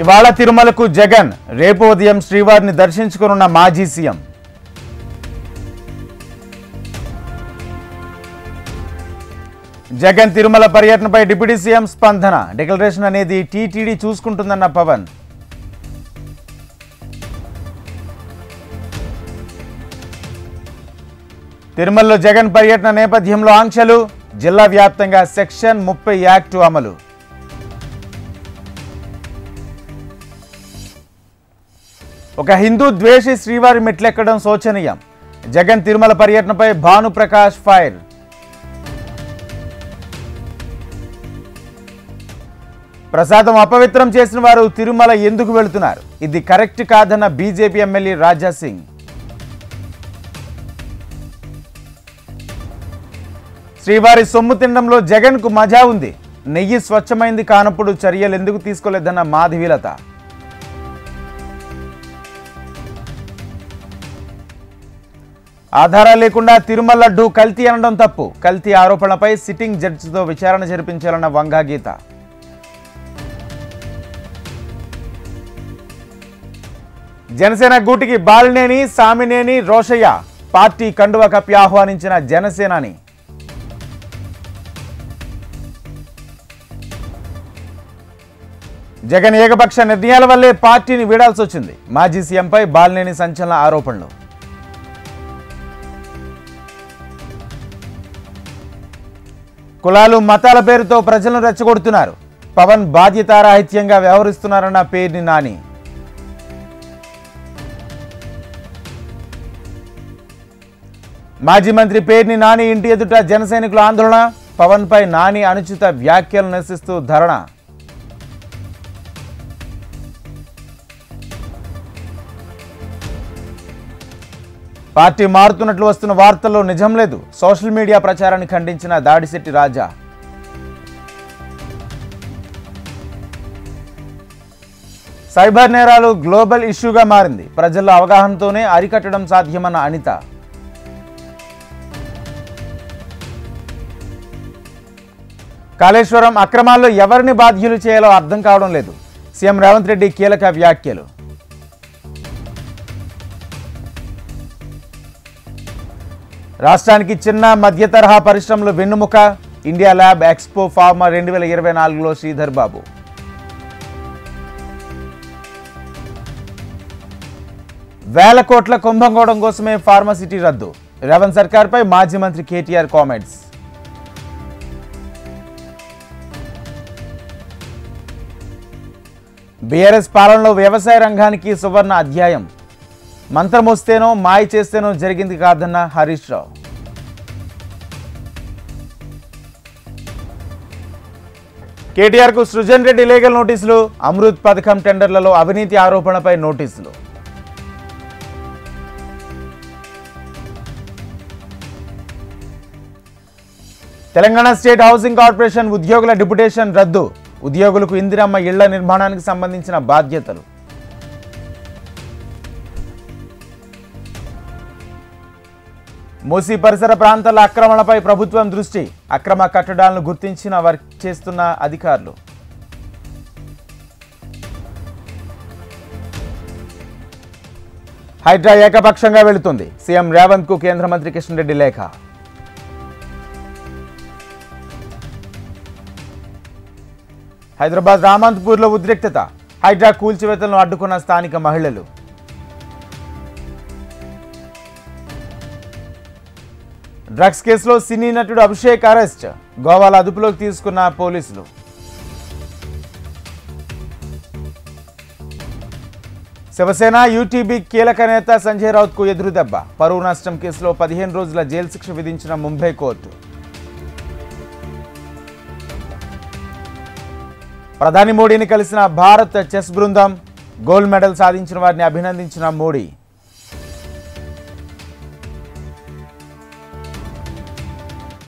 ఇవాళ తిరుమలకు జగన్ రేపు ఉదయం శ్రీవారిని దర్శించుకునున్న మాజీ సీఎం. జగన్ తిరుమల పర్యటనపై డిప్యూటీ సీఎం స్పందన డిక్లరేషన్ అనేది టీటీడీ చూసుకుంటుందన్న పవన్. తిరుమలలో జగన్ పర్యటన నేపథ్యంలో ఆంక్షలు జిల్లా వ్యాప్తంగా సెక్షన్ ముప్పై యాక్టు అమలు. ఒక హిందూ ద్వేషి శ్రీవారి మెట్లెక్కడం శోచనీయం. జగన్ తిరుమల పర్యటనపై భానుప్రకాష్ ఫైర్. ప్రసాదం అపవిత్రం చేసిన వారు తిరుమల ఎందుకు వెళుతున్నారు? ఇది కరెక్ట్ కాదన్న బీజేపీ ఎమ్మెల్యే రాజా సింగ్. శ్రీవారి సొమ్ము తినడంలో జగన్కు మజా ఉంది. నెయ్యి స్వచ్ఛమైంది కానప్పుడు చర్యలు ఎందుకు తీసుకోలేదన్న మాధవీలత. ఆధారాలు లేకుండా తిరుమల లడ్డు కల్తీ అనడం తప్పు. కల్తీ ఆరోపణలపై సిట్టింగ్ జడ్జితో విచారణ జరిపించాలన్న వంగా గీత. జనసేన గూటికి బాలినేని సామినేని రోషయ్య. పార్టీ కండువ కప్పి ఆహ్వానించిన జనసేనాని. జగన్ ఏకపక్ష నిర్ణయాల వల్లే పార్టీని వీడాల్సి వచ్చింది మాజీ సీఎంపై బాలినేని సంచలన ఆరోపణలు. కులాలు మతాల పేరుతో ప్రజలను రెచ్చగొడుతున్నారు. పవన్ బాధ్యతారాహిత్యంగా వ్యవహరిస్తున్నారన్న పేర్ని నాని. మాజీ మంత్రి పేర్ని నాని ఇంటి ఎదుట జనసైనికుల ఆందోళన పవన్పై నాని అనుచిత వ్యాఖ్యలు నిరసిస్తూ ధరణ పార్టీ మారుతున్నట్లు వస్తున్న వార్తల్లో నిజం లేదు. సోషల్ మీడియా ప్రచారాన్ని ఖండించిన దాడిశెట్టి రాజా. సైబర్ నేరాలు గ్లోబల్ ఇష్యూగా మారింది. ప్రజల్లో అవగాహనతోనే అరికట్టడం సాధ్యమన్న అనిత. కాళేశ్వరం అక్రమాల్లో ఎవరిని బాధ్యులు చేయాలో అర్థం కావడం లేదు. సీఎం రేవంత్ రెడ్డి కీలక వ్యాఖ్యలు. రాష్ట్రానికి చిన్న మధ్య తరహా పరిశ్రమలు వెన్నుముక ఇండియా ల్యాబ్ ఎక్స్పో ఫార్మా రెండు వేల ఇరవై నాలుగులో శ్రీధర్ బాబు. వేల కోట్ల కుంభంగోడం కోసమే ఫార్మసిటీ రద్దు. రేవంత్ సర్కార్పై మాజీ మంత్రి కేటీఆర్ కామెంట్స్. బీఆర్ఎస్ పాలనలో వ్యవసాయ రంగానికి సువర్ణ అధ్యాయం. మంత్రం వస్తేనో మాయ చేస్తేనో జరిగింది కాదన్న హరీష్ రావు. కేటీఆర్కు సృజన్ రెడ్డి లీగల్ నోటీసులు అమృత్ పథకం టెండర్లలో అవినీతి ఆరోపణపై నోటీసులు. తెలంగాణ స్టేట్ హౌసింగ్ కార్పొరేషన్ ఉద్యోగుల డిప్యుటేషన్ రద్దు ఉద్యోగులకు ఇందిరమ్మ ఇళ్ళ నిర్మాణానికి సంబంధించిన బాధ్యతలు. మూసీ పరిసర ప్రాంతాల ఆక్రమణపై ప్రభుత్వం దృష్టి అక్రమ కట్టడాలను గుర్తించిన వర్క్ చేస్తున్న అధికారులు. హైడ్రా ఏకపక్షంగా వెళుతుంది. సీఎం రేవంత్కు కేంద్ర మంత్రి కిషన్రెడ్డి లేఖ. హైదరాబాద్ రామంతపూర్లో ఉద్రిక్తత. హైడ్రా కూల్చివేతలను అడ్డుకున్న స్థానిక మహిళలు. డ్రగ్స్ కేసులో సినీ నటుడు అభిషేక్ అరెస్ట్. గోవాల అదుపులోకి తీసుకున్న పోలీసులు. శివసేన యూటీబీ కీలక నేత సంజయ్ రావుత్కు ఎదురుదెబ్బ పరువు నష్టం కేసులో పదిహేను రోజుల జైలు శిక్ష విధించిన ముంబై కోర్టు. ప్రధాని మోడీని కలిసిన భారత్ చెస్ బృందం గోల్డ్ మెడల్ సాధించిన వారిని అభినందించిన మోడీ.